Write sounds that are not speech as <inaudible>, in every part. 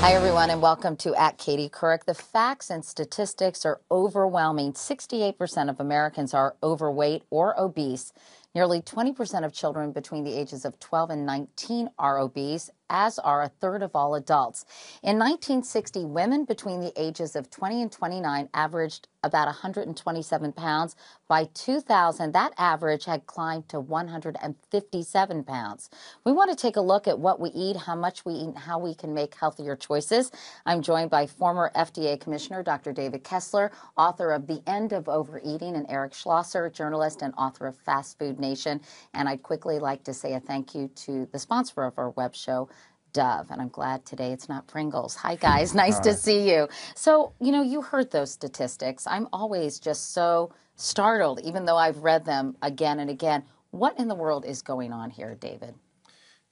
Hi, everyone, and welcome to At Katie Couric. The facts and statistics are overwhelming. 68% of Americans are overweight or obese. Nearly 20% of children between the ages of 12 and 19 are obese, as are a third of all adults. In 1960, women between the ages of 20 and 29 averaged about 127 pounds. By 2000, that average had climbed to 157 pounds. We want to take a look at what we eat, how much we eat, and how we can make healthier choices. I'm joined by former FDA Commissioner Dr. David Kessler, author of The End of Overeating, and Eric Schlosser, journalist and author of Fast Food Nation. And I'd quickly like to say a thank you to the sponsor of our web show, Dove, and I'm glad today it's not Pringles. Hi, guys. <laughs> Nice to see you. So, you know, you heard those statistics. I'm always just so startled, even though I've read them again and again. What in the world is going on here, David?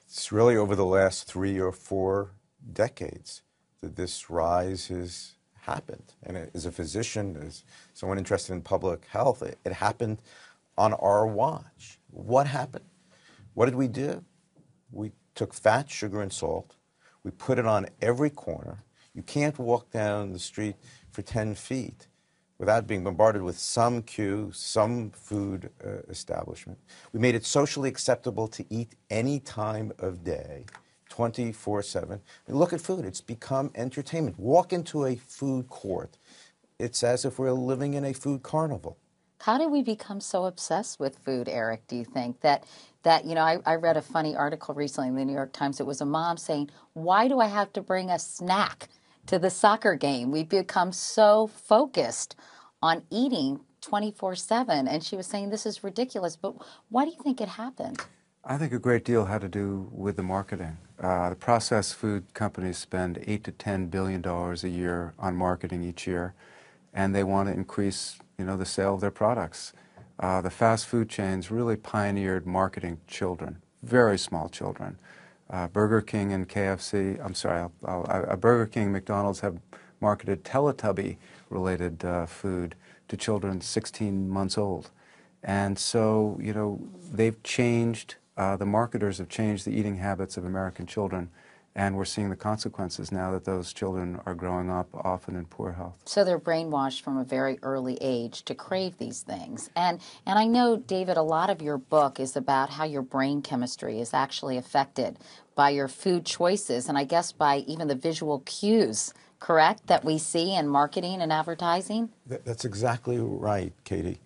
It's really over the last three or four decades that this rise has happened. And as a physician, as someone interested in public health, it, it happened on our watch. What happened? What did we do? We took fat, sugar, and salt. We put it on every corner. You can't walk down the street for 10 feet without being bombarded with some cue, some food uh, establishment. We made it socially acceptable to eat any time of day, 24 7. Look at food, it's become entertainment. Walk into a food court, it's as if we're living in a food carnival. How did we become so obsessed with food, Eric? Do you think? That that you know I, I, read a funny article recently in the new york times. It was a mom saying why do i have to bring a snack to the soccer game? We've become so focused on eating 24-7 and she was saying this is ridiculous but why do you think it happened? I think a great deal had to do with the marketing. Uh, the processed food companies spend 8 to 10 billion dollars a year on marketing each year and they want to increase you know the sale of their products uh, the fast food chains really pioneered marketing children, very small children. Uh, Burger King and KFC, I'm sorry, I'll, I'll, uh, Burger King, McDonald's have marketed Teletubby related uh, food to children 16 months old. And so, you know, they've changed, uh, the marketers have changed the eating habits of American children and we're seeing the consequences now that those children are growing up often in poor health. So they're brainwashed from a very early age to crave these things. And and I know David a lot of your book is about how your brain chemistry is actually affected by your food choices and I guess by even the visual cues, correct, that we see in marketing and advertising? That's exactly right, Katie.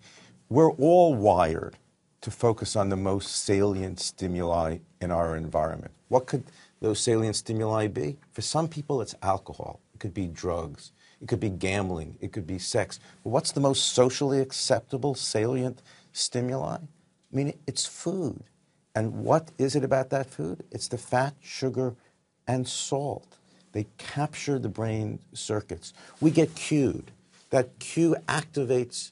We're all wired to focus on the most salient stimuli in our environment. What could those salient stimuli be? For some people, it's alcohol. It could be drugs. It could be gambling. It could be sex. What's the most socially acceptable salient stimuli? I mean, it's food. And what is it about that food? It's the fat, sugar, and salt. They capture the brain circuits. We get cued. That cue activates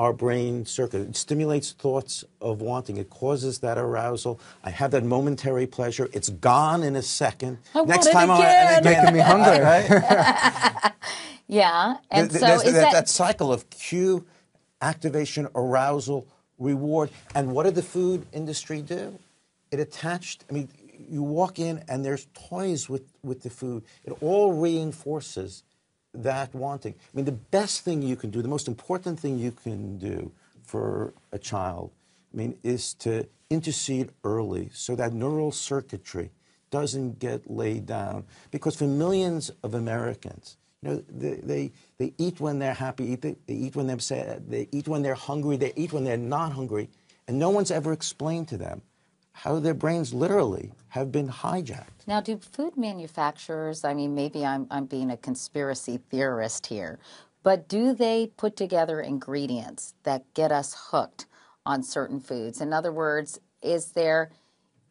our brain circuit. It stimulates thoughts of wanting. It causes that arousal. I have that momentary pleasure. It's gone in a second. I Next want time, it I, again. and again, Making me hungry, <laughs> right? <laughs> yeah. And Th- so is that, that, that cycle of cue, activation, arousal, reward. And what did the food industry do? It attached, I mean, you walk in and there's toys with, with the food. It all reinforces that wanting. I mean, the best thing you can do, the most important thing you can do for a child, I mean, is to intercede early so that neural circuitry doesn't get laid down. Because for millions of Americans, you know, they, they, they eat when they're happy, they, they eat when they're sad, they eat when they're hungry, they eat when they're not hungry, and no one's ever explained to them how their brains literally have been hijacked. Now, do food manufacturers, I mean, maybe I'm, I'm being a conspiracy theorist here, but do they put together ingredients that get us hooked on certain foods? In other words, is there,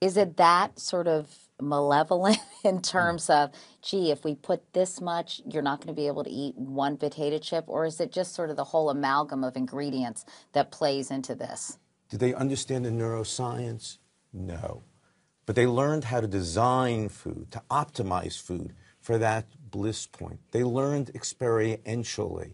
is it that sort of malevolent <laughs> in terms of, gee, if we put this much, you're not going to be able to eat one potato chip? Or is it just sort of the whole amalgam of ingredients that plays into this? Do they understand the neuroscience? No. But they learned how to design food, to optimize food for that bliss point. They learned experientially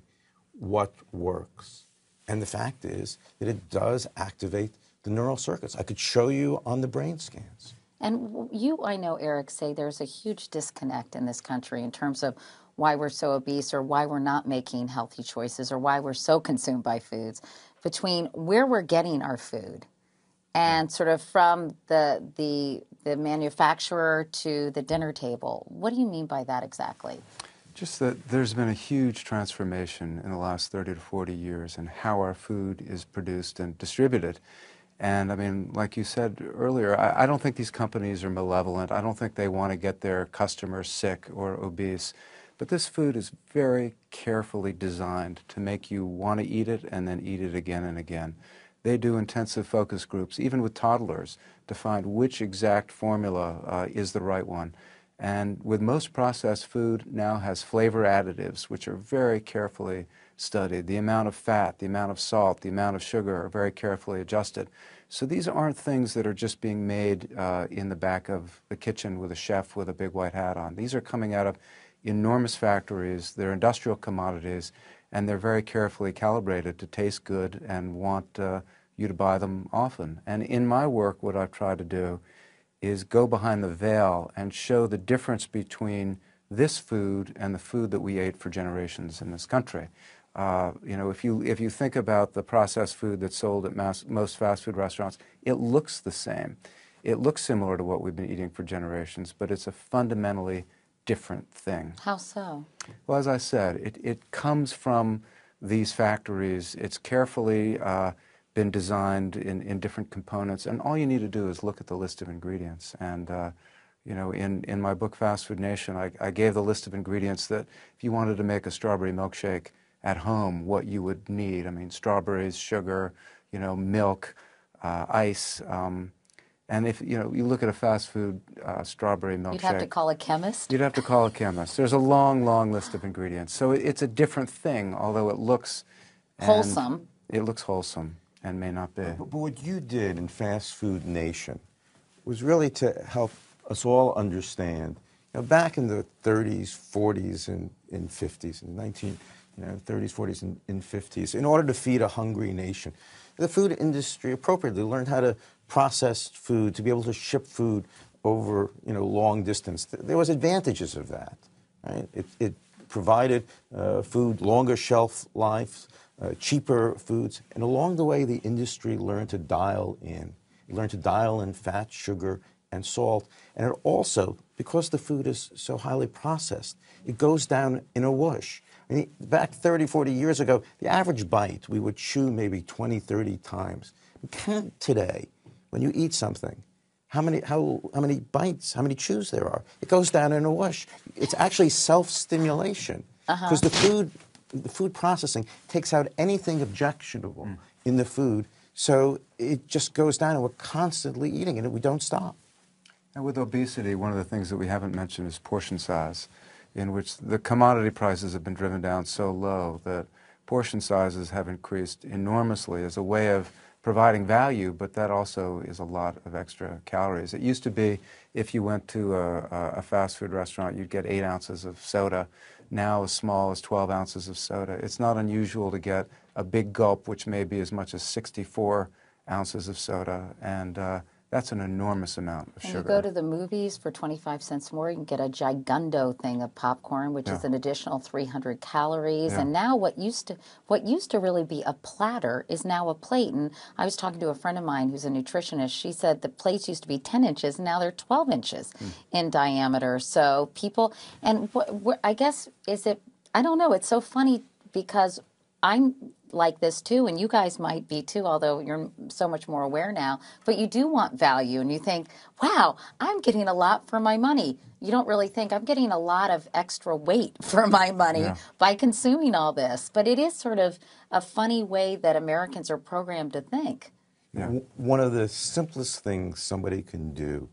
what works. And the fact is that it does activate the neural circuits. I could show you on the brain scans. And you, I know, Eric, say there's a huge disconnect in this country in terms of why we're so obese or why we're not making healthy choices or why we're so consumed by foods between where we're getting our food and sort of from the the the manufacturer to the dinner table. What do you mean by that exactly? Just that there's been a huge transformation in the last 30 to 40 years in how our food is produced and distributed. And I mean, like you said earlier, I, I don't think these companies are malevolent. I don't think they want to get their customers sick or obese. But this food is very carefully designed to make you want to eat it and then eat it again and again. They do intensive focus groups, even with toddlers, to find which exact formula uh, is the right one. And with most processed food now has flavor additives, which are very carefully studied. The amount of fat, the amount of salt, the amount of sugar are very carefully adjusted. So these aren't things that are just being made uh, in the back of the kitchen with a chef with a big white hat on. These are coming out of enormous factories. They're industrial commodities, and they're very carefully calibrated to taste good and want uh, you to buy them often. And in my work, what I've tried to do is go behind the veil and show the difference between this food and the food that we ate for generations in this country. Uh, you know, if you if you think about the processed food that's sold at mass, most fast food restaurants, it looks the same. It looks similar to what we've been eating for generations, but it's a fundamentally different thing. How so? Well, as I said, it, it comes from these factories. It's carefully uh, been designed in, in different components, and all you need to do is look at the list of ingredients. And uh, you know, in, in my book Fast Food Nation, I, I gave the list of ingredients that if you wanted to make a strawberry milkshake at home, what you would need. I mean, strawberries, sugar, you know, milk, uh, ice. Um, and if you know, you look at a fast food uh, strawberry milkshake. You'd have to call a chemist. You'd have to call a chemist. There's a long, long list of ingredients. So it's a different thing, although it looks wholesome. It looks wholesome and may not be. But, but what you did in Fast Food Nation was really to help us all understand. You know, back in the 30s, 40s, and, and 50s, in 19, you know, 30s, 40s, and, and 50s, in order to feed a hungry nation, the food industry appropriately learned how to process food, to be able to ship food over, you know, long distance. There was advantages of that. Right? It, it provided uh, food longer shelf life, uh, cheaper foods. And along the way, the industry learned to dial in. It learned to dial in fat, sugar, and salt. And it also, because the food is so highly processed, it goes down in a whoosh. I mean, back 30, 40 years ago, the average bite we would chew maybe 20, 30 times. Count today, when you eat something, how many, how, how many bites, how many chews there are. It goes down in a whoosh. It's actually self stimulation because uh-huh. the food the food processing takes out anything objectionable mm. in the food. So it just goes down, and we're constantly eating it, and we don't stop. And with obesity, one of the things that we haven't mentioned is portion size, in which the commodity prices have been driven down so low that portion sizes have increased enormously as a way of providing value, but that also is a lot of extra calories. It used to be if you went to a, a fast food restaurant, you'd get eight ounces of soda now as small as 12 ounces of soda. It's not unusual to get a big gulp, which may be as much as 64 ounces of soda, and uh, that's an enormous amount of and sugar. You go to the movies for 25 cents more, you can get a gigundo thing of popcorn, which yeah. is an additional 300 calories. Yeah. And now what used to what used to really be a platter is now a plate. And I was talking to a friend of mine who's a nutritionist. She said the plates used to be 10 inches, and now they're 12 inches mm. in diameter. So people, and wh- wh- I guess is it? I don't know. It's so funny because I'm like this too, and you guys might be too, although you're so much more aware now. But you do want value, and you think, wow, I'm getting a lot for my money. You don't really think I'm getting a lot of extra weight <laughs> for my money yeah. by consuming all this. But it is sort of a funny way that Americans are programmed to think. Yeah. One of the simplest things somebody can do,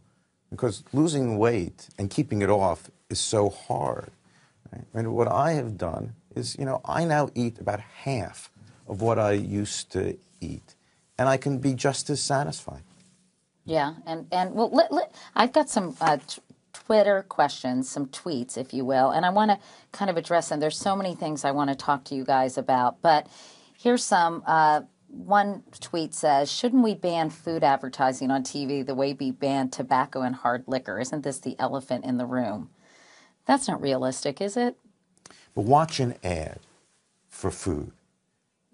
because losing weight and keeping it off is so hard. Right? And what I have done is, you know, I now eat about half of what I used to eat, and I can be just as satisfied. Yeah, and and well, let, let, I've got some uh, t- Twitter questions, some tweets, if you will, and I want to kind of address them. There's so many things I want to talk to you guys about, but here's some. Uh, one tweet says, Shouldn't we ban food advertising on TV the way we ban tobacco and hard liquor? Isn't this the elephant in the room? That's not realistic, is it? But watch an ad for food.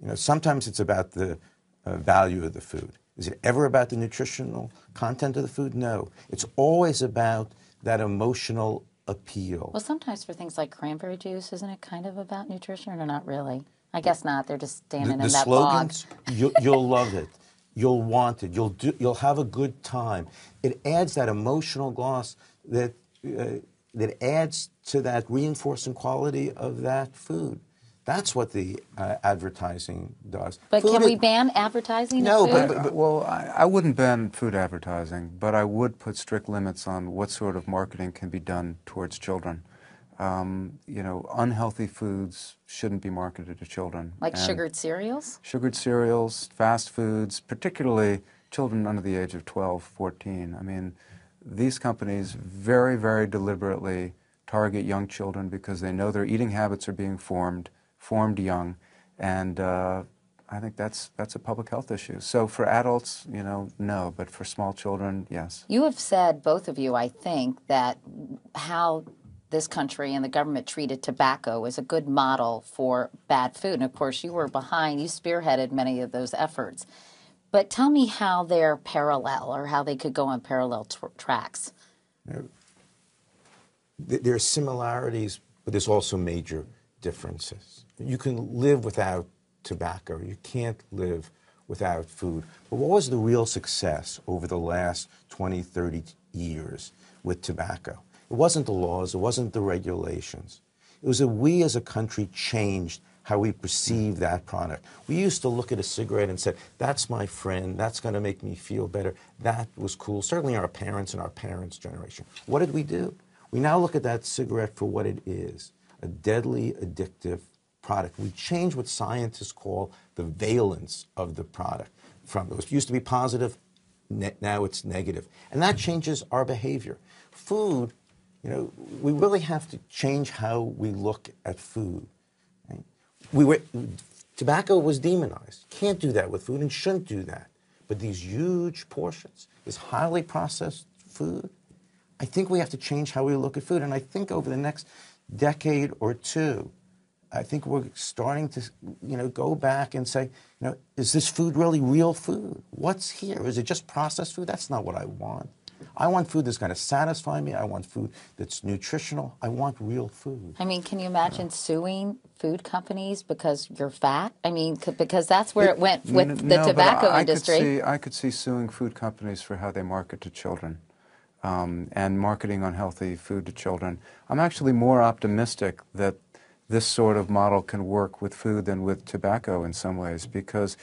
You know, sometimes it's about the uh, value of the food. Is it ever about the nutritional content of the food? No. It's always about that emotional appeal. Well, sometimes for things like cranberry juice, isn't it kind of about nutrition or not really? I guess not. They're just standing the, in the that slogans, bog. you'll, you'll love it. You'll want it. You'll do, you'll have a good time. It adds that emotional gloss that uh, that adds to that reinforcing quality of that food. That's what the uh, advertising does. But Food can we ban advertising? No, food? but- Uh, well, I, I wouldn't ban food advertising, but I would put strict limits on what sort of marketing can be done towards children. Um, you know, unhealthy foods shouldn't be marketed to children. like And sugared cereals? Sugared cereals, fast foods, particularly children under the age of 12, 14. I mean, these companies very, very deliberately target young children because they know their eating habits are being formed, formed young, and uh, I think that's that's a public health issue. So for adults, you know, no, but for small children, yes. You have said, both of you, I think, that how this country and the government treated tobacco is a good model for bad food. And of course, you were behind, you spearheaded many of those efforts. But tell me how they're parallel or how they could go on parallel tr tracks. th- there are similarities, but there's also major differences. You can live without tobacco. You can't live without food. But what was the real success over the last 20, 30 years with tobacco? It wasn't the laws, it wasn't the regulations. It was that we as a country changed how we perceive that product. We used to look at a cigarette and say, that's my friend, that's going to make me feel better. That was cool. Certainly our parents and our parents' generation. What did we do? We now look at that cigarette for what it is a deadly, addictive product. We change what scientists call the valence of the product. From it used to be positive, now it's negative. And that changes our behavior. Food, you know, we really have to change how we look at food. right? We were, tobacco was demonized. Can't do that with food and shouldn't do that. But these huge portions, this highly processed food, I think we have to change how we look at food. And I think over the next decade or two, I think we're starting to, you know, go back and say, you know, is this food really real food? What's here? Is it just processed food? That's not what I want. I want food that's going to satisfy me. I want food that's nutritional. I want real food. I mean, can you imagine suing food companies because you're fat? I mean, c- because that's where it went with the no, tobacco I, industry. I could, see, I could see suing food companies for how they market to children um, and marketing unhealthy food to children. I'm actually more optimistic that this sort of model can work with food than with tobacco in some ways because,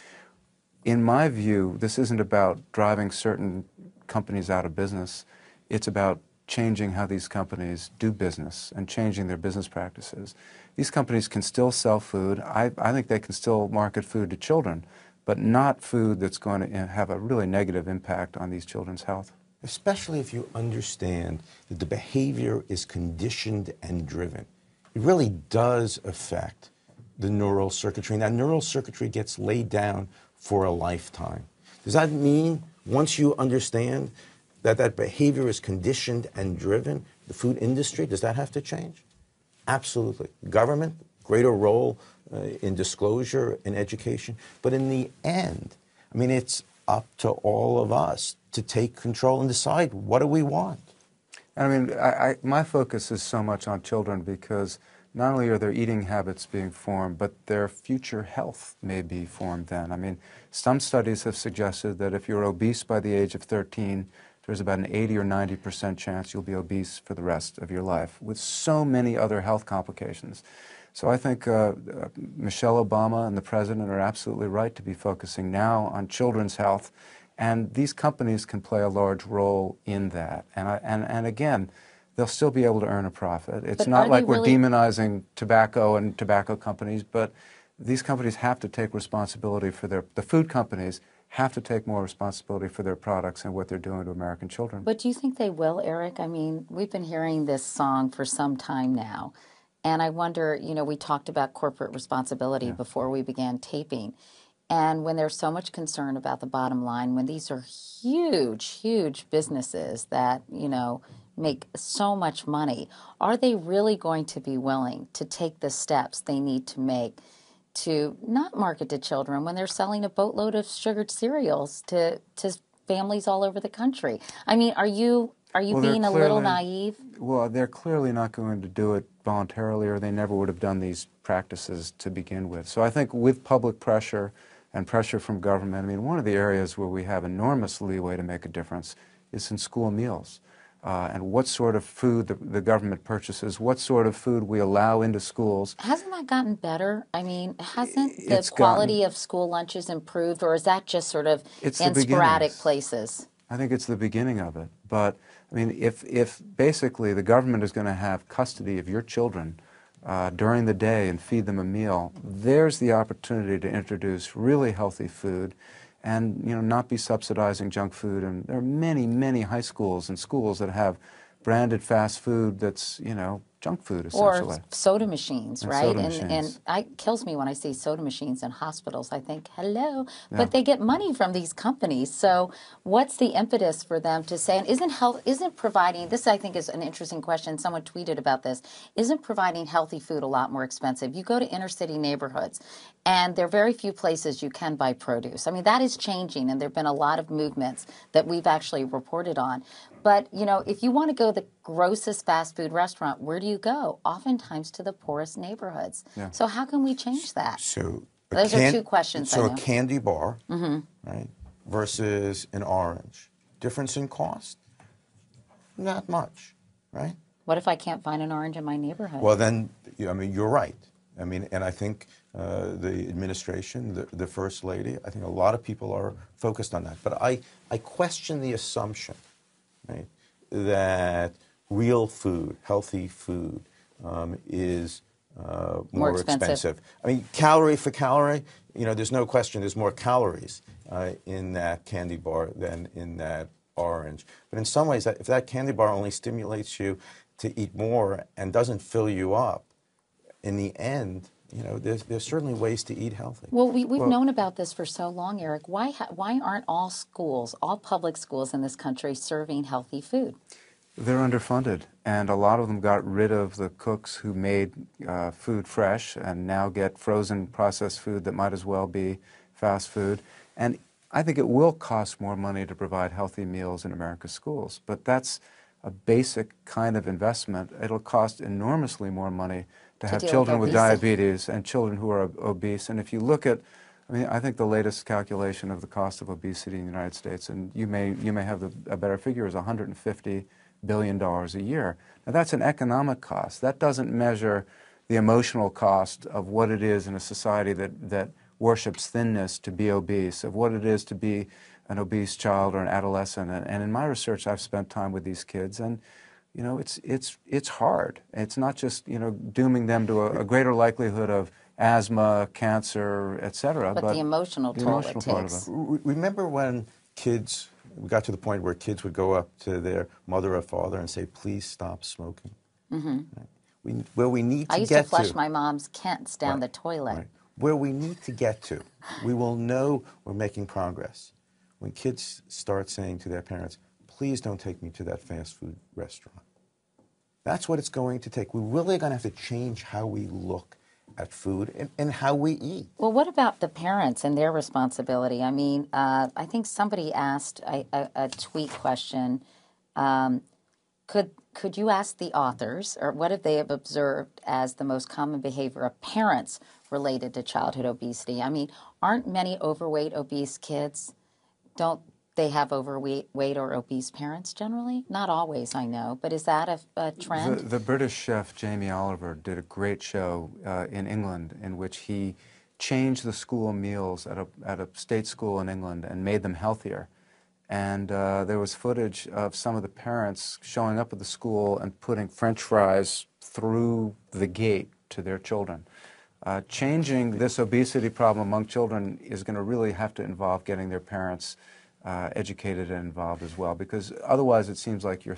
in my view, this isn't about driving certain companies out of business. It's about changing how these companies do business and changing their business practices. These companies can still sell food. I, I think they can still market food to children, but not food that's going to uh, have a really negative impact on these children's health. especially if you understand that the behavior is conditioned and driven. It really does affect the neural circuitry, and that neural circuitry gets laid down for a lifetime. Does that mean once you understand that that behavior is conditioned and driven, the food industry, does that have to change? Absolutely. Government, greater role uh, in disclosure and education. But in the end, I mean, it's up to all of us to take control and decide what do we want. I mean, I, I, my focus is so much on children because not only are their eating habits being formed, but their future health may be formed then. I mean, some studies have suggested that if you're obese by the age of 13, there's about an 80 or 90 percent chance you'll be obese for the rest of your life, with so many other health complications. So I think uh, uh, Michelle Obama and the president are absolutely right to be focusing now on children's health, and these companies can play a large role in that. And I, and and again, they'll still be able to earn a profit. It's But not like we're really- demonizing tobacco and tobacco companies, but these companies have to take responsibility for their the food companies have to take more responsibility for their products and what they're doing to American children. But do you think they will, Eric? I mean, we've been hearing this song for some time now. And I wonder, you know, we talked about corporate responsibility before we began taping. And when there's so much concern about the bottom line, when these are huge, huge businesses that, you know, make so much money, are they really going to be willing to take the steps they need to make to not market to children when they're selling a boatload of sugared cereals to, to families all over the country? I mean, are you are you Well, being a little naive? Well, they're clearly not going to do it voluntarily, or they never would have done these practices to begin with. So I think with public pressure and pressure from government, I mean, one of the areas where we have enormous leeway to make a difference is in school meals. Uh, and what sort of food the, the government purchases, what sort of food we allow into schools. Hasn't that gotten better? I mean, hasn't the It's quality gotten- of school lunches improved, or is that just sort of It's in sporadic places? I think it's the beginning of it. But I mean, if, if basically the government is going to have custody of your children uh, during the day and feed them a meal, there's the opportunity to introduce really healthy food and you know not be subsidizing junk food. And there are many, many high schools and schools that have branded fast food that's you know junk food essentially. Or soda machines, And right? soda and machines. and it kills me when I see soda machines in hospitals. I think, hello, Yeah. but they get money from these companies. So what's the impetus for them to say? And isn't health isn't providing this? I think is an interesting question. Someone tweeted about this. Isn't providing healthy food a lot more expensive? You go to inner city neighborhoods, and there are very few places you can buy produce. I mean that is changing, and there've been a lot of movements that we've actually reported on. But you know, if you want to go to the grossest fast food restaurant, where do you go? Oftentimes to the poorest neighborhoods. Yeah. So how can we change that? So Those are two questions, So. Mm-hmm. a candy bar, right, versus an orange. Difference in cost? Not much, right? What if I can't find an orange in my neighborhood? Well, then, I mean, you're right. I mean, and I think uh, the administration, the, the first lady, I think a lot of people are focused on that. But I, I question the assumption, right, that real food, healthy food, um, is uh, more, More expensive. I mean, calorie for calorie, you know, there's no question there's more calories uh, in that candy bar than in that orange. But in some ways, that, if that candy bar only stimulates you to eat more and doesn't fill you up, in the end, you know, there's, there's certainly ways to eat healthy. Well, we, we've Well- known about this for so long, Eric. Why, ha- why aren't all schools, all public schools in this country, serving healthy food? They're underfunded, and a lot of them got rid of the cooks who made uh, food fresh and now get frozen processed food that might as well be fast food. And I think it will cost more money to provide healthy meals in America's schools, but that's a basic kind of investment. It'll cost enormously more money to have deal with children with obesity. diabetes and children who are obese. And if you look at I mean, I think the latest calculation of the cost of obesity in the United States, and you may, you may have the, a better figure, is 150 billion dollars a year. Now that's an economic cost. That doesn't measure the emotional cost of what it is in a society that, that worships thinness to be obese, of what it is to be an obese child or an adolescent. And, and in my research, I've spent time with these kids, and you know, it's it's it's hard. It's not just you know dooming them to a, a greater likelihood of asthma, cancer, et cetera, But the emotional the toll emotional it part of takes. it. Remember when kids, we got to the point where kids would go up to their mother or father and say, please stop smoking? Mm-hmm. We, where we need to I used get to flush my mom's Kents down the toilet. Right. Where we need to get to, we will know we're making progress. When kids start saying to their parents, please don't take me to that fast food restaurant. That's what it's going to take. We're really going to have to change how we look at food and, and how we eat. Well, what about the parents and their responsibility? I mean, uh, I think somebody asked a, a, a tweet question. Um, could could you ask the authors, or what have they have observed as the most common behavior of parents related to childhood obesity? I mean, aren't many overweight, obese kids? Don't they have overweight or obese parents generally? Not always, I know, but is that a, a trend? The, the British chef Jamie Oliver did a great show uh, in England in which he changed the school meals at a, at a state school in England and made them healthier. And uh, there was footage of some of the parents showing up at the school and putting French fries through the gate to their children. Uh, changing this obesity problem among children is going to really have to involve getting their parents uh, educated and involved as well, because otherwise it seems like you're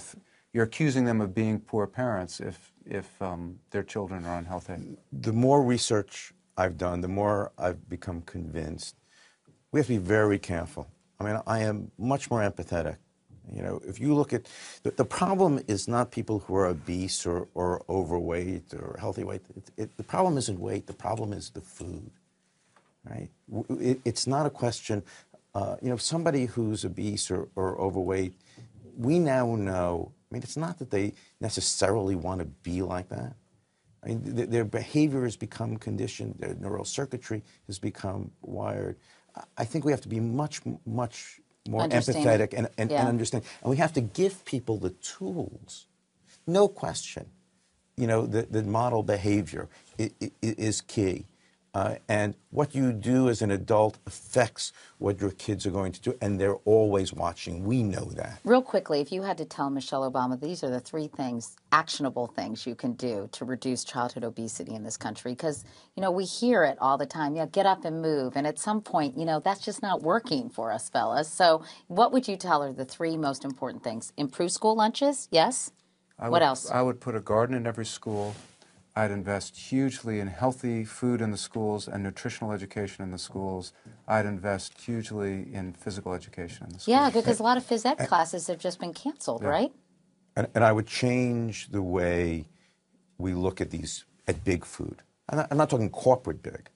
you're accusing them of being poor parents if if um, their children are unhealthy. the more research I've done, the more I've become convinced we have to be very careful. I mean, I am much more empathetic. You know, if you look at the, the problem is not people who are obese or, or overweight or healthy weight. It, it, the problem isn't weight. The problem is the food, right? It, it's not a question. Uh, you know, somebody who's obese or, or overweight, we now know. I mean, it's not that they necessarily want to be like that. I mean, th- their behavior has become conditioned. Their neural circuitry has become wired. I think we have to be much, much more empathetic and, and, yeah. and understand. And we have to give people the tools, no question. You know, the, the model behavior is key. Uh, and what you do as an adult affects what your kids are going to do, and they're always watching. We know that. Real quickly, if you had to tell Michelle Obama these are the three things, actionable things you can do to reduce childhood obesity in this country, because you know we hear it all the time. Yeah, get up and move, and at some point, you know that's just not working for us, fellas. So, what would you tell her the three most important things? Improve school lunches, yes. I what would, else? I would put a garden in every school. I'd invest hugely in healthy food in the schools and nutritional education in the schools. I'd invest hugely in physical education in the schools. Yeah, because a lot of phys ed classes have just been canceled, Yeah. right? And, and I would change the way we look at these, at big food. I'm not, I'm not talking corporate big.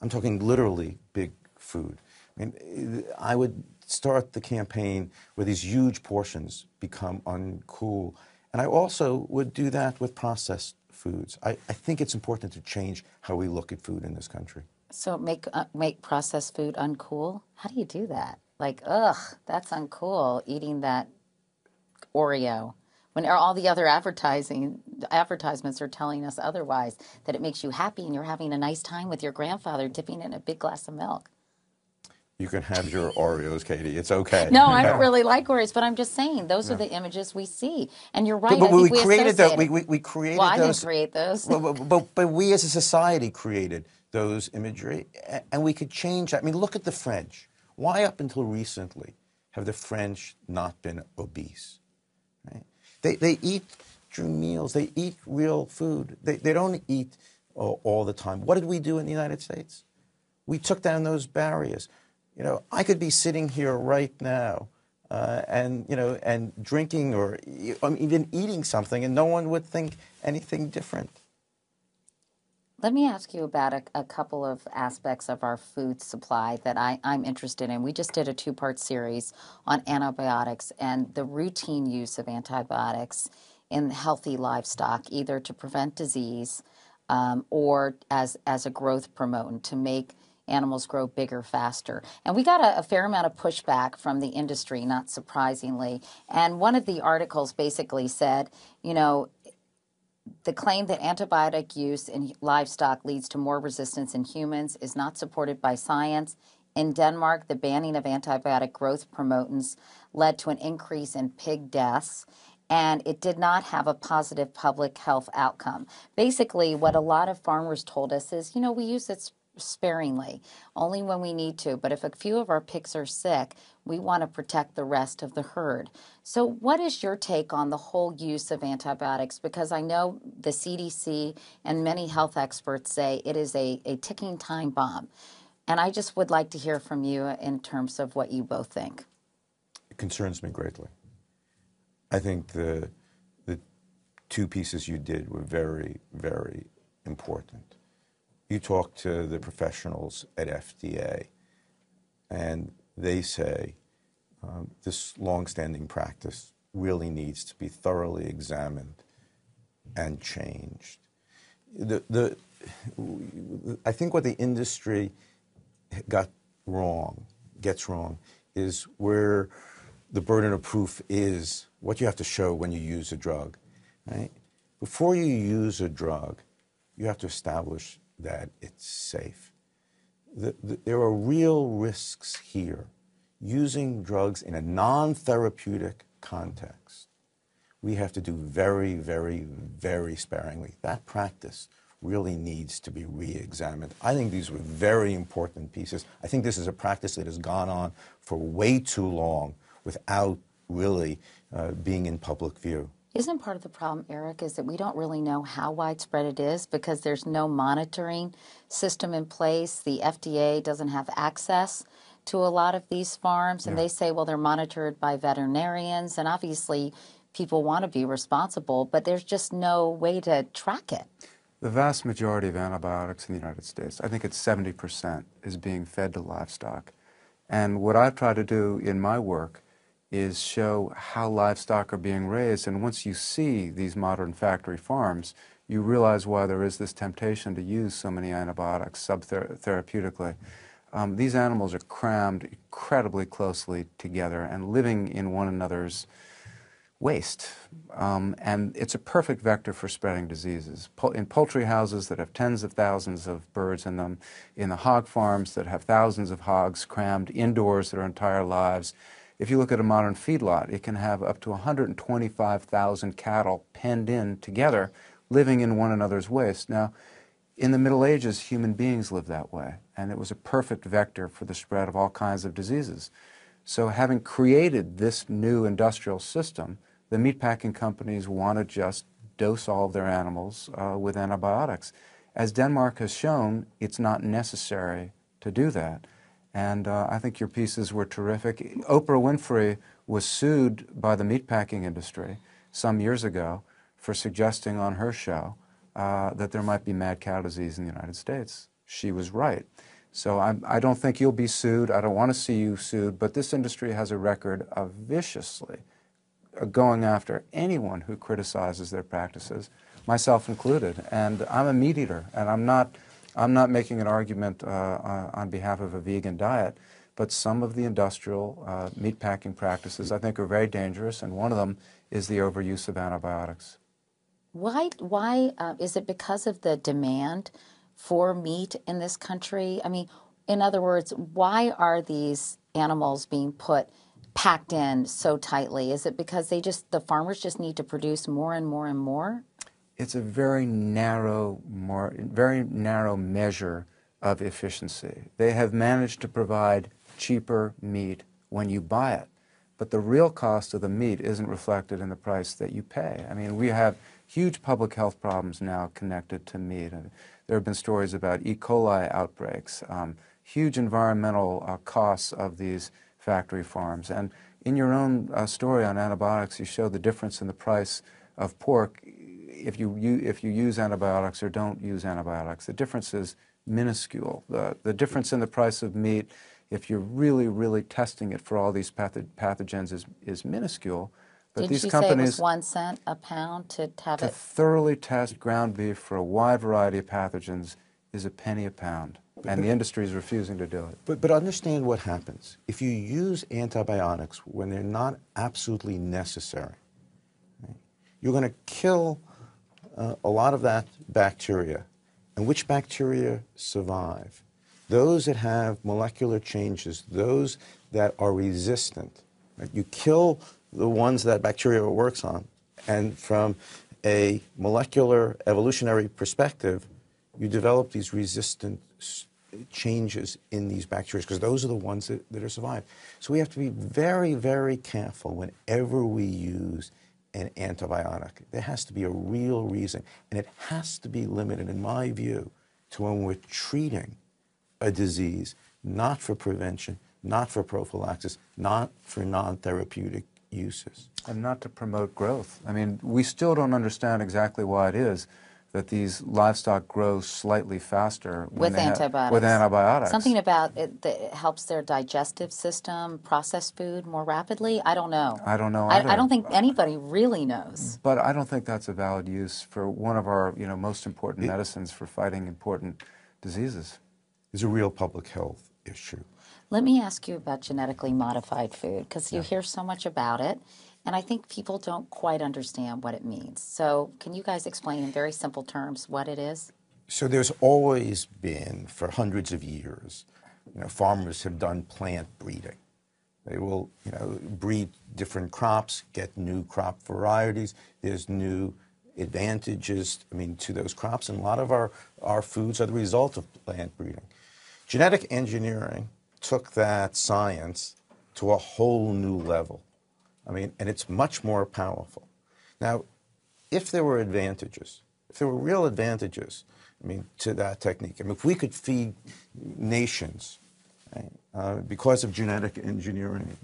I'm talking literally big food. I mean, I would start the campaign where these huge portions become uncool. And I also would do that with processed foods. I, I think it's important to change how we look at food in this country. So make uh, make processed food uncool. How do you do that? Like, ugh, that's uncool. Eating that Oreo when all the other advertising advertisements are telling us otherwise that it makes you happy and you're having a nice time with your grandfather dipping in a big glass of milk. You can have your Oreos, Katie. It's okay. No, I don't <laughs> really like Oreos, but I'm just saying those are the images we see. And you're right. But, but think we, created those. We, we, we created well, I those. didn't create those. But, but, but we as a society created those imagery, and we could change that. I mean, look at the French. Why, up until recently, have the French not been obese? Right? They, they eat during meals. They eat real food. They, they don't eat all the time. What did we do in the United States? We took down those barriers. You know, I could be sitting here right now uh, and you know and drinking or even eating something, and no one would think anything different. Let me ask you about a, a couple of aspects of our food supply that I, I'm interested in. We just did a two part series on antibiotics and the routine use of antibiotics in healthy livestock, either to prevent disease um, or as, as a growth promotant to make animals grow bigger faster. And we got a, a fair amount of pushback from the industry, not surprisingly. And one of the articles basically said, you know, the claim that antibiotic use in livestock leads to more resistance in humans is not supported by science. In Denmark, the banning of antibiotic growth promotants led to an increase in pig deaths, and it did not have a positive public health outcome. Basically, what a lot of farmers told us is, you know, we use it sparingly, only when we need to. But if a few of our pigs are sick, we want to protect the rest of the herd. So, what is your take on the whole use of antibiotics? Because I know the CDC and many health experts say it is a, a ticking time bomb. And I just would like to hear from you in terms of what you both think. It concerns me greatly. I think the the two pieces you did were very, very important. You talk to the professionals at FDA, and they say um, this longstanding practice really needs to be thoroughly examined and changed. The, the, I think what the industry got wrong, gets wrong, is where the burden of proof is what you have to show when you use a drug. Right? Before you use a drug, you have to establish that it's safe. The, the, there are real risks here. Using drugs in a non therapeutic context, we have to do very, very, very sparingly. That practice really needs to be re examined. I think these were very important pieces. I think this is a practice that has gone on for way too long without really uh, being in public view. Isn't part of the problem, Eric, is that we don't really know how widespread it is because there's no monitoring system in place. The FDA doesn't have access to a lot of these farms, and Yeah. they say, well, they're monitored by veterinarians, and obviously people want to be responsible, but there's just no way to track it. The vast majority of antibiotics in the United States, I think it's 70%, is being fed to livestock. And what I've tried to do in my work is show how livestock are being raised. And once you see these modern factory farms, you realize why there is this temptation to use so many antibiotics subtherapeutically. Um, these animals are crammed incredibly closely together and living in one another's waste. Um, and it's a perfect vector for spreading diseases. In poultry houses that have tens of thousands of birds in them, in the hog farms that have thousands of hogs crammed indoors their entire lives. If you look at a modern feedlot, it can have up to 125,000 cattle penned in together, living in one another's waste. Now, in the Middle Ages, human beings lived that way, and it was a perfect vector for the spread of all kinds of diseases. So, having created this new industrial system, the meatpacking companies want to just dose all of their animals uh, with antibiotics. As Denmark has shown, it's not necessary to do that. And uh, I think your pieces were terrific. Oprah Winfrey was sued by the meatpacking industry some years ago for suggesting on her show uh, that there might be mad cow disease in the United States. She was right. So I, I don't think you'll be sued. I don't want to see you sued, but this industry has a record of viciously uh, going after anyone who criticizes their practices, myself included. And I'm a meat eater, and I'm not, I'm not making an argument uh, uh, on behalf of a vegan diet, but some of the industrial uh, meat packing practices I think are very dangerous, and one of them is the overuse of antibiotics. Why? Why uh, is it because of the demand for meat in this country? I mean, in other words, why are these animals being put packed in so tightly? Is it because they just the farmers just need to produce more and more and more? It's a very narrow, very narrow measure of efficiency. They have managed to provide cheaper meat when you buy it, but the real cost of the meat isn't reflected in the price that you pay. I mean, we have huge public health problems now connected to meat. There have been stories about E. coli outbreaks, um, huge environmental uh, costs of these factory farms. And in your own uh, story on antibiotics, you show the difference in the price of pork if you, you, if you use antibiotics or don't use antibiotics. The difference is minuscule. The, the difference in the price of meat, if you're really, really testing it for all these patho- pathogens, is, is minuscule. But Did these you say it companies, was one cent a pound to have to it? thoroughly test ground beef for a wide variety of pathogens is a penny a pound. And the industry is refusing to do it. But, but understand what happens. If you use antibiotics when they're not absolutely necessary, right, you're going to kill uh, a lot of that bacteria. And which bacteria survive? Those that have molecular changes, those that are resistant. Right? You kill the ones that bacteria works on, and from a molecular evolutionary perspective, you develop these resistant changes in these bacteria because those are the ones that, that are survived. So we have to be very, very careful whenever we use an antibiotic. There has to be a real reason, and it has to be limited, in my view, to when we're treating a disease, not for prevention, not for prophylaxis, not for non therapeutic uses. And not to promote growth. I mean, we still don't understand exactly why it is that these livestock grow slightly faster With they ha- antibiotics. with antibiotics. Something about it that helps their digestive system process food more rapidly. I don't know. I don't know I. I don't think anybody really knows. But I don't think that's a valid use for one of our, you know, most important medicines for fighting important diseases. It's a real public health issue. Let me ask you about genetically modified food because you hear so much about it, and I think people don't quite understand what it means. So, can you guys explain in very simple terms what it is? So there's always been, for hundreds of years, you know, farmers have done plant breeding. They will, you know, breed different crops, get new crop varieties. There's new advantages, I mean, to those crops, and a lot of our, our foods are the result of plant breeding. Genetic engineering took that science to a whole new level. I mean, and it's much more powerful. Now, if there were advantages, if there were real advantages, I mean, to that technique, I mean, if we could feed nations right, uh, because of genetic engineering,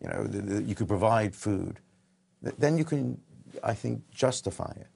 you know, the, the, you could provide food, then you can, I think, justify it.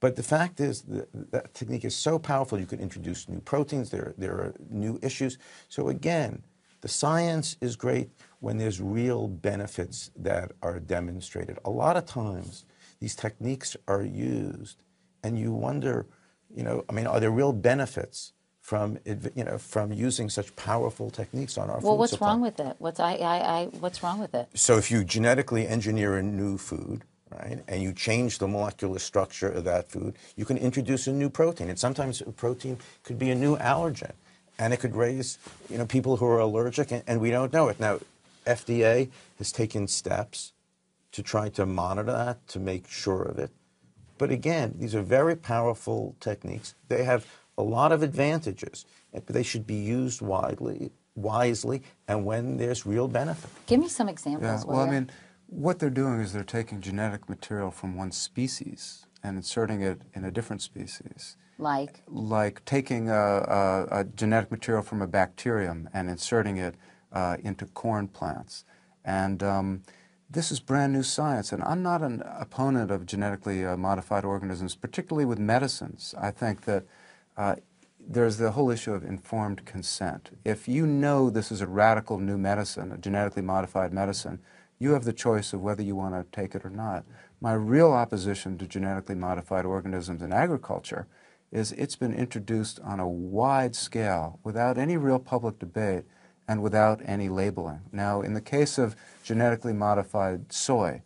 But the fact is that, that technique is so powerful, you can introduce new proteins, there, there are new issues. So again, the science is great when there's real benefits that are demonstrated. A lot of times, these techniques are used, and you wonder, you know, I mean, are there real benefits from, you know, from using such powerful techniques on our food? well, what's supply? wrong with it? What's I, I, I, what's wrong with it? So if you genetically engineer a new food, right, and you change the molecular structure of that food, you can introduce a new protein. And sometimes a protein could be a new allergen, and it could raise, you know, people who are allergic, and, and we don't know it. Now, FDA has taken steps to try to monitor that, to make sure of it. But again, these are very powerful techniques. They have a lot of advantages, but they should be used widely, wisely, and when there's real benefit. Give me some examples. Yeah, well, I mean, what they're doing is they're taking genetic material from one species and inserting it in a different species. like Like taking a, a, a genetic material from a bacterium and inserting it uh, into corn plants. And um, this is brand new science, and I'm not an opponent of genetically uh, modified organisms, particularly with medicines. I think that uh, there's the whole issue of informed consent. If you know this is a radical new medicine, a genetically modified medicine, you have the choice of whether you want to take it or not. My real opposition to genetically modified organisms in agriculture is it's been introduced on a wide scale without any real public debate and without any labeling. Now, in the case of genetically modified soy,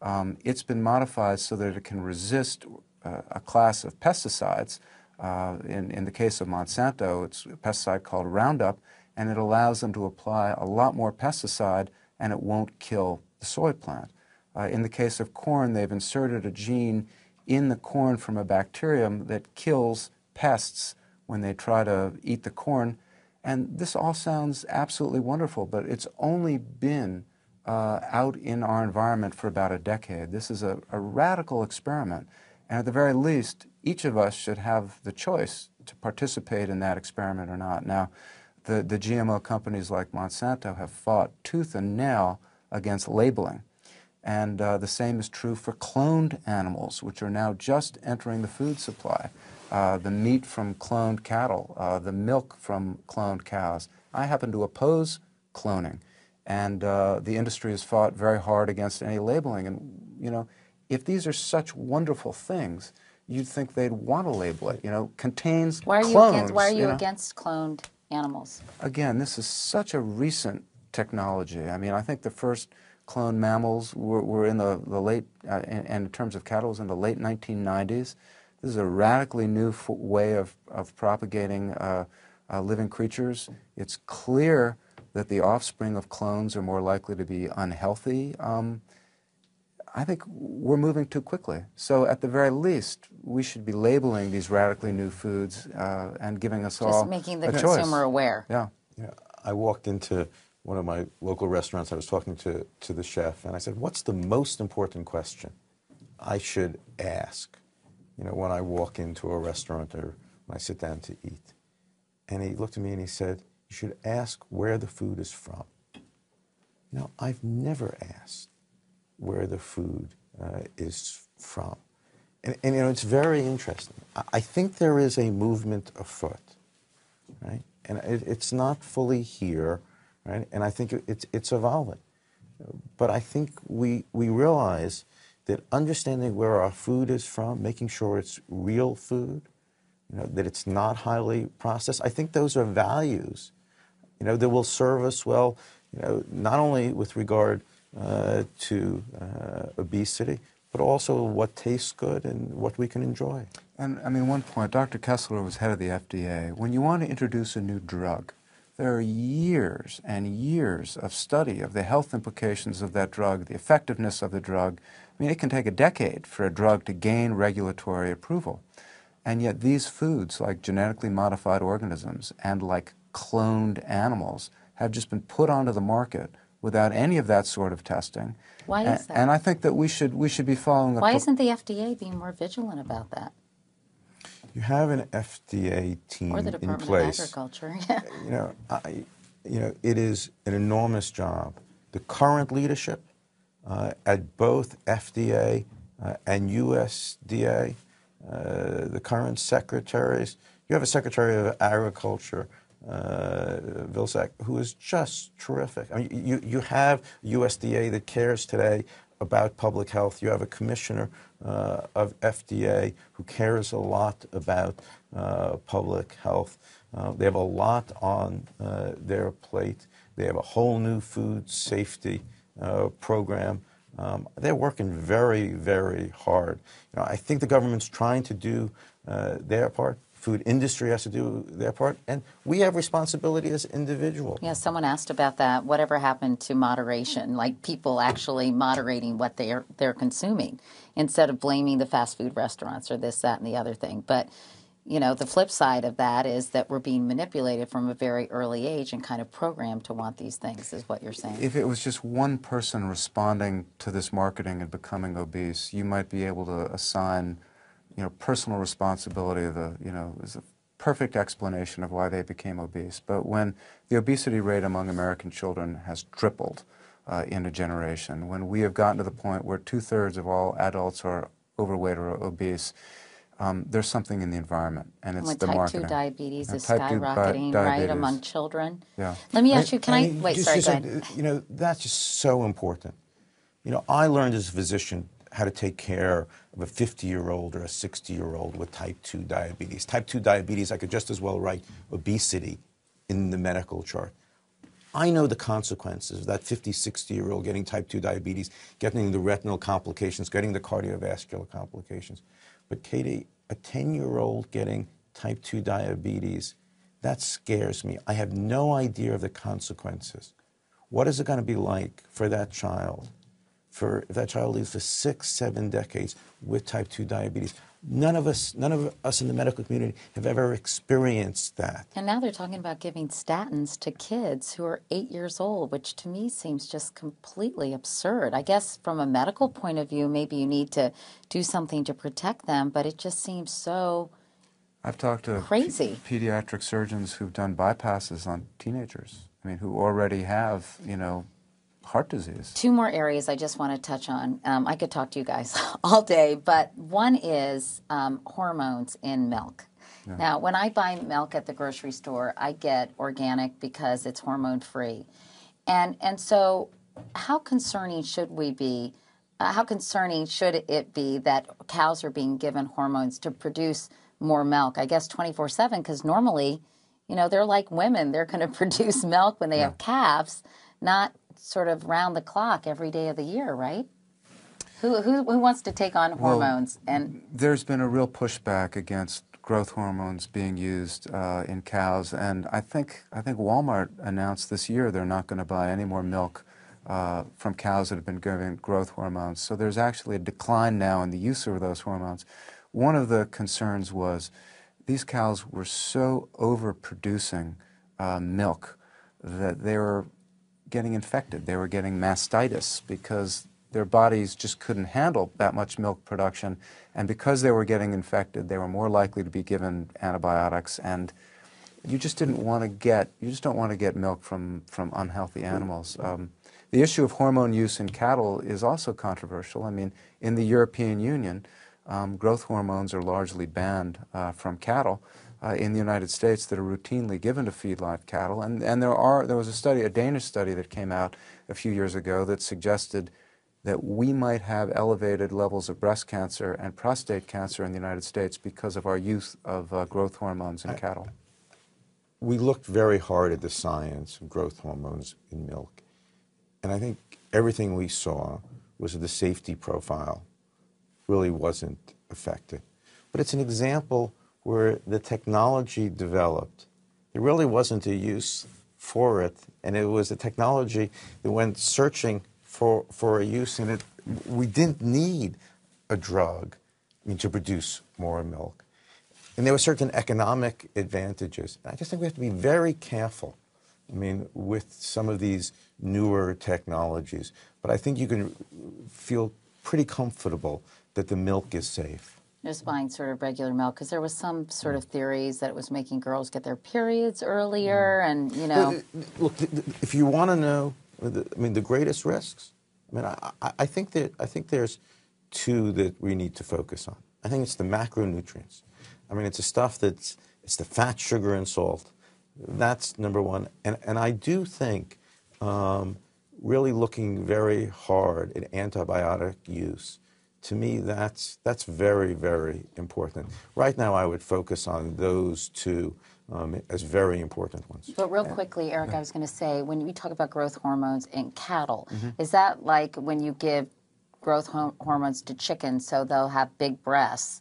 um, it's been modified so that it can resist uh, a class of pesticides. Uh, in, in the case of Monsanto, it's a pesticide called Roundup, and it allows them to apply a lot more pesticide and it won't kill the soy plant. Uh, in the case of corn, they've inserted a gene in the corn from a bacterium that kills pests when they try to eat the corn. And this all sounds absolutely wonderful, but it's only been uh, out in our environment for about a decade. This is a, a radical experiment. And at the very least, each of us should have the choice to participate in that experiment or not. Now, the, the GMO companies like Monsanto have fought tooth and nail against labeling. And uh, the same is true for cloned animals, which are now just entering the food supply. Uh, the meat from cloned cattle, uh, the milk from cloned cows. I happen to oppose cloning, and uh, the industry has fought very hard against any labeling. And you know, if these are such wonderful things, you'd think they'd want to label it. You know, contains why are you clones. against? Why are you, know? against cloned animals? Again, this is such a recent technology. I mean, I think the first cloned mammals were, were in the, the late, uh, and, and in terms of cattle, was in the late 1990s. This is a radically new f- way of, of propagating uh, uh, living creatures. It's clear that the offspring of clones are more likely to be unhealthy. Um, I think we're moving too quickly. So, at the very least, we should be labeling these radically new foods uh, and giving us all Just making the a consumer choice. aware. Yeah. Yeah, I walked into one of my local restaurants. I was talking to, to the chef, and I said, What's the most important question I should ask, you know, when I walk into a restaurant or when I sit down to eat? And he looked at me and he said, You should ask where the food is from. Now, I've never asked where the food uh, is from. And, and, you know, it's very interesting. I, I think there is a movement afoot, right? And it, it's not fully here, right? And I think it, it's, it's evolving. But I think we, we realize that understanding where our food is from, making sure it's real food, you know, that it's not highly processed, I think those are values, you know, that will serve us well, you know, not only with regard uh, to uh, obesity, but also what tastes good and what we can enjoy. And I mean, one point, Dr. Kessler was head of the FDA. When you want to introduce a new drug, there are years and years of study of the health implications of that drug, the effectiveness of the drug. I mean, it can take a decade for a drug to gain regulatory approval. And yet, these foods, like genetically modified organisms and like cloned animals, have just been put onto the market without any of that sort of testing. Why A- is that? And I think that we should we should be following. a Why isn't the FDA being more vigilant about that? You have an FDA team Or the in Department of place. Agriculture? <laughs> You know, I, you know, it is an enormous job. The current leadership at both FDA uh, and USDA, uh, the current secretaries, you have a Secretary of Agriculture, uh, Vilsack, who is just terrific. I mean, you, you have USDA that cares today about public health. You have a commissioner uh, of FDA who cares a lot about uh, public health. Uh, they have a lot on uh, their plate. They have a whole new food safety uh, program. Um, they're working very, very hard. You know, I think the government's trying to do uh, their part. Food industry has to do their part, and we have responsibility as individuals. Yeah, someone asked about that. Whatever happened to moderation? Like people actually moderating what they're they're consuming instead of blaming the fast food restaurants or this, that, and the other thing. But you know, the flip side of that is that we're being manipulated from a very early age and kind of programmed to want these things, is what you're saying. If it was just one person responding to this marketing and becoming obese, you might be able to assign, you know, personal responsibility. The you know is a perfect explanation of why they became obese. But when the obesity rate among American children has tripled uh, in a generation, when we have gotten to the point where two thirds of all adults are overweight or obese um, there's something in the environment, and it's when the type marketing. 2 diabetes And is type 2 di- skyrocketing, right, among children. Yeah. Let me ask you, And- can I, and wait, you sorry, go ahead. uh, You know, that's just so important. You know, I learned as a physician how to take care of a 50 year old or a 60 year old with type 2 diabetes. Type 2 diabetes, I could just as well write obesity in the medical chart. I know the consequences of that 50, 60 year old getting type 2 diabetes, getting the retinal complications, getting the cardiovascular complications. But Katie, a 10 year old getting type 2 diabetes, that scares me. I have no idea of the consequences. What is it going to be like for that child? For if that child lives for six, seven decades with type 2 diabetes. None of us, none of us in the medical community have ever experienced that. And now they're talking about giving statins to kids who are eight years old, which to me seems just completely absurd. I guess from a medical point of view, maybe you need to do something to protect them, but it just seems so. I've talked to Crazy. pe- pediatric surgeons who've done bypasses on teenagers. I mean, who already have, you know, heart disease. Two more areas I just want to touch on. Um, I could talk to you guys <laughs> all day, but one is um, hormones in milk. Now, when I buy milk at the grocery store, I get organic because it's hormone free, and and so how concerning should we be? Uh, how concerning should it be that cows are being given hormones to produce more milk? I guess twenty four seven because normally, you know, they're like women; they're going <laughs> to produce milk when they have calves, not sort of round the clock every day of the year, right? Who who, who wants to take on hormones and There's been a real pushback against growth hormones being used uh, in cows, and I think I think Walmart announced this year they're not going to buy any more milk uh, from cows that have been given growth hormones. So there's actually a decline now in the use of those hormones. One of the concerns was these cows were so overproducing uh, milk that they were getting infected. They were getting mastitis because their bodies just couldn't handle that much milk production. And because they were getting infected, they were more likely to be given antibiotics. And you just didn't want to get, you just don't want to get milk from, from unhealthy animals. Um, the issue of hormone use in cattle is also controversial. I mean, in the European Union, um, growth hormones are largely banned uh, from cattle. Uh, in the United States, that are routinely given to feedlot cattle, and and there are there was a study, a Danish study that came out a few years ago that suggested that we might have elevated levels of breast cancer and prostate cancer in the United States because of our use of uh, growth hormones in cattle. we looked very hard at the science of growth hormones in milk. And I think everything we saw was that the safety profile really wasn't affected. But it's an example where the technology developed. There really wasn't a use for it, and it was a technology that went searching for, for a use in it. We didn't need a drug I mean, to produce more milk. And there were certain economic advantages. And I just think we have to be very careful, I mean, with some of these newer technologies. But I think you can feel pretty comfortable that the milk is safe. Just buying sort of regular milk because there was some sort of theories that it was making girls get their periods earlier and you know Look, if you want to know, I mean, the greatest risks. I mean, I, I, I think that I think there's two that we need to focus on. I think it's the macronutrients. I mean, it's the stuff that's it's the fat, sugar, and salt. That's number one. And and I do think um, really looking very hard at antibiotic use. To me, that's that's very very important. Right now, I would focus on those two um, as very important ones. But real quickly, Eric, I was going to say when we talk about growth hormones in cattle, Mm-hmm. is that like when you give growth ho- hormones to chickens so they'll have big breasts,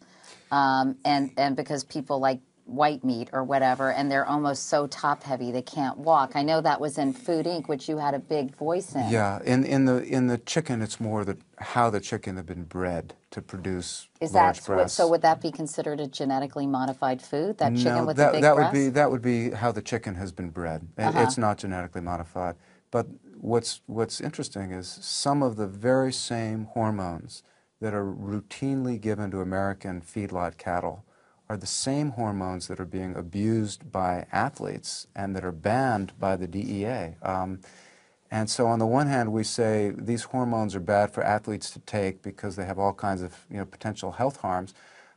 um, and and because people like white meat or whatever, and they're almost so top heavy they can't walk. I know that was in Food Inc., which you had a big voice in. Yeah, in, in the in the chicken, it's more that how the chicken have been bred to produce Is large that breasts. so? Would that be considered a genetically modified food? That chicken no, with that, the big that breasts? would be that would be how the chicken has been bred. Uh-huh. It's not genetically modified. But what's what's interesting is some of the very same hormones that are routinely given to American feedlot cattle are the same hormones that are being abused by athletes and that are banned by the DEA. Um, and so, on the one hand, we say these hormones are bad for athletes to take because they have all kinds of you know, potential health harms.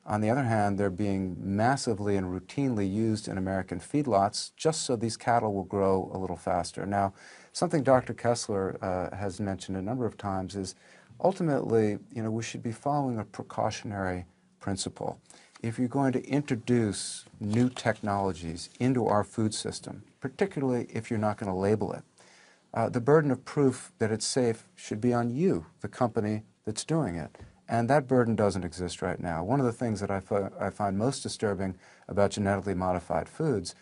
On the other hand, they're being massively and routinely used in American feedlots just so these cattle will grow a little faster. Now, something Dr. Kessler uh, has mentioned a number of times is ultimately, you know, we should be following a precautionary principle. If you're going to introduce new technologies into our food system, particularly if you're not going to label it, uh, the burden of proof that it's safe should be on you, the company that's doing it. And that burden doesn't exist right now. One of the things that I, I find most disturbing about genetically modified foods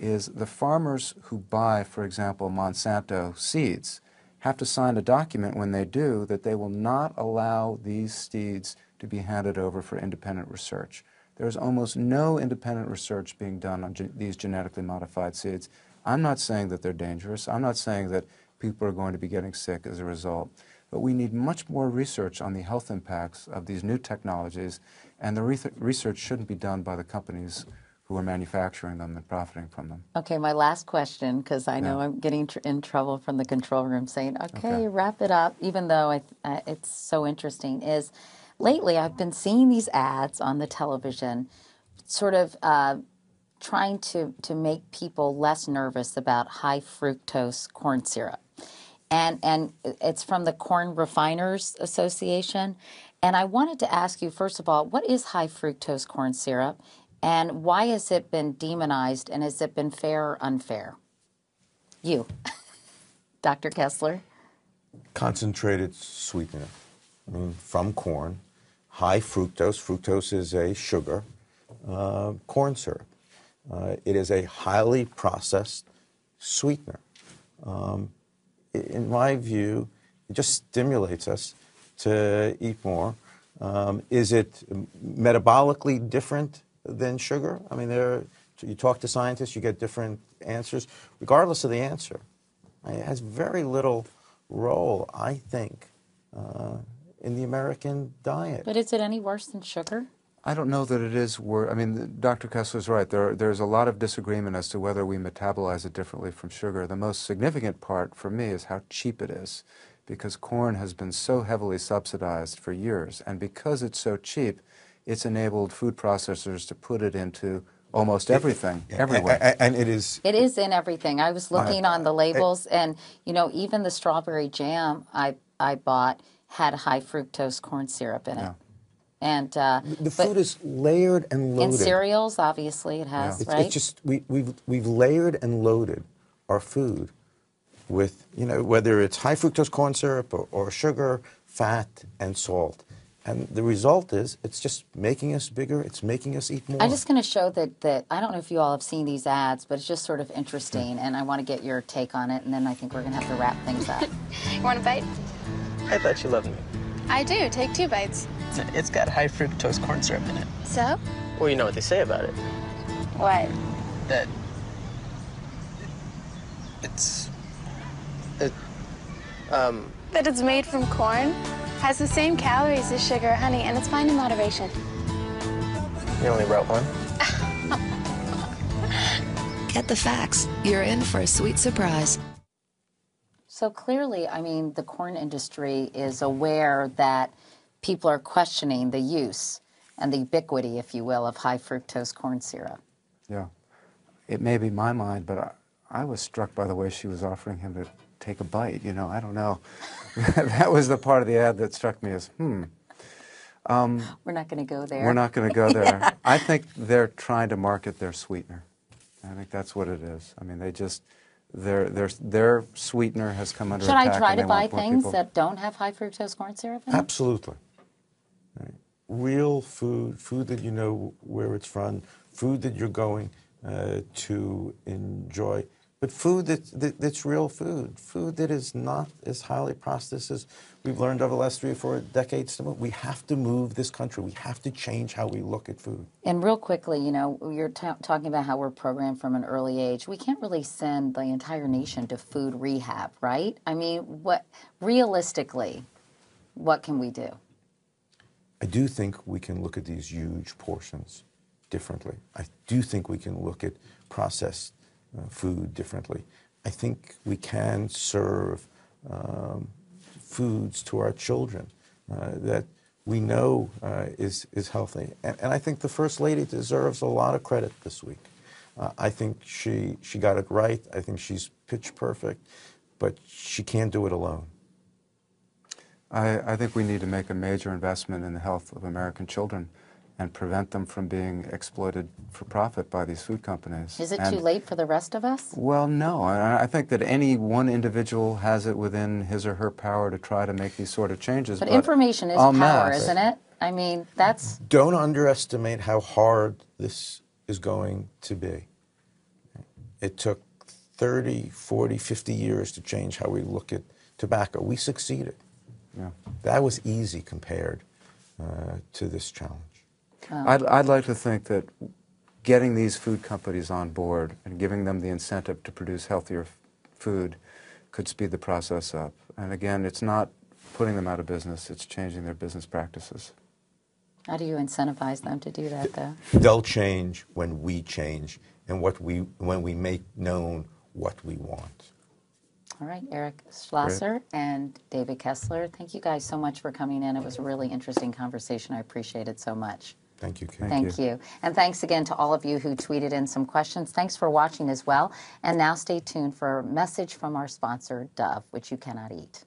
is the farmers who buy, for example, Monsanto seeds have to sign a document when they do that they will not allow these seeds to be handed over for independent research. There's almost no independent research being done on ge- these genetically modified seeds. I'm not saying that they're dangerous. I'm not saying that people are going to be getting sick as a result. But we need much more research on the health impacts of these new technologies, and the re- research shouldn't be done by the companies who are manufacturing them and profiting from them. Okay, my last question, because I know Yeah. I'm getting tr- in trouble from the control room saying, okay, Okay. wrap it up, even though I, uh, it's so interesting, is lately I've been seeing these ads on the television sort of uh, trying to, to make people less nervous about high fructose corn syrup. And, and it's from the Corn Refiners Association. And I wanted to ask you, first of all, what is high fructose corn syrup? And why has it been demonized and has it been fair or unfair? You, <laughs> Dr. Kessler. Concentrated sweetener, I mean, from corn, high fructose. Fructose is a sugar, uh, corn syrup. Uh, it is a highly processed sweetener. Um, in my view, it just stimulates us to eat more. Um, is it metabolically different than sugar? I mean, there, you talk to scientists, you get different answers. Regardless of the answer, it has very little role, I think, uh, in the American diet. But is it any worse than sugar? I don't know that it is wor I mean, Dr. Kessler's right. There, there's a lot of disagreement as to whether we metabolize it differently from sugar. The most significant part for me is how cheap it is, because corn has been so heavily subsidized for years, and because it's so cheap, it's enabled food processors to put it into almost everything, everywhere. A- a- And it is It is in everything. I was looking on the labels, and you know, even the strawberry jam I I bought had high fructose corn syrup in it. Yeah. And uh, the food is layered and loaded. in cereals, obviously, it has, It's, right? it's just we, we've we've layered and loaded our food with you know whether it's high fructose corn syrup or, or sugar, fat, and salt, and the result is it's just making us bigger. It's making us eat more. I'm just going to show that that I don't know if you all have seen these ads, but it's just sort of interesting, and I want to get your take on it, and then I think we're going to have to wrap things up. <laughs> You want to bite? I thought you loved me. I do. Take two bites. It's got high fructose corn syrup in it. So? Well, you know what they say about it. What? That it's it um That it's made from corn, has the same calories as sugar or honey, and it's fine in moderation. You only wrote one. <laughs> Get the facts. You're in for a sweet surprise. So clearly, I mean, the corn industry is aware that people are questioning the use and the ubiquity, if you will, of high fructose corn syrup. Yeah. It may be my mind, but I, I was struck by the way she was offering him to take a bite. You know, I don't know. <laughs> that was the part of the ad that struck me as, hmm, We're not going to go there. we're not going to go <laughs> there. I think they're trying to market their sweetener. I think that's what it is. I mean, they just, their, their, their sweetener has come under Should attack. Should I try to buy things people- that don't have high fructose corn syrup in? Absolutely. Right. Real food, food that you know where it's from, food that you're going uh, to enjoy, but food that, that, that's real food, food that is not as highly processed as we've learned over the last three or four decades. to move. We have to move this country. We have to change how we look at food. And real quickly, you know, you're ta talking about how we're programmed from an early age. We can't really send the entire nation to food rehab, right? I mean, what realistically, what can we do? I do think we can look at these huge portions differently. I do think we can look at processed uh, food differently. I think we can serve um, foods to our children uh, that we know uh, is, is healthy. And, and I think the First Lady deserves a lot of credit this week. Uh, I think she, she got it right. I think she's pitch perfect, but she can't do it alone. I, I think we need to make a major investment in the health of American children and prevent them from being exploited for profit by these food companies. Is it And- too late for the rest of us? Well, no. I, I think that any one individual has it within his or her power to try to make these sort of changes. But information is power, masse- isn't it? I mean, that's don't underestimate how hard this is going to be. It took 30, 40, 50 years to change how we look at tobacco. We succeeded. Yeah. That was easy compared uh, to this challenge. Um, I'd, I'd like to think that getting these food companies on board and giving them the incentive to produce healthier f- food could speed the process up. And again, it's not putting them out of business, it's changing their business practices. how do you incentivize them to do that, though? They'll change when we change and what we, when we make known what we want. All right, Eric Schlosser and David Kessler, thank you guys so much for coming in. It was a really interesting conversation. I appreciate it so much. Thank you, Kate. Thank you. And thanks again to all of you who tweeted in some questions. Thanks for watching as well. And now stay tuned for a message from our sponsor, Dove, which you cannot eat.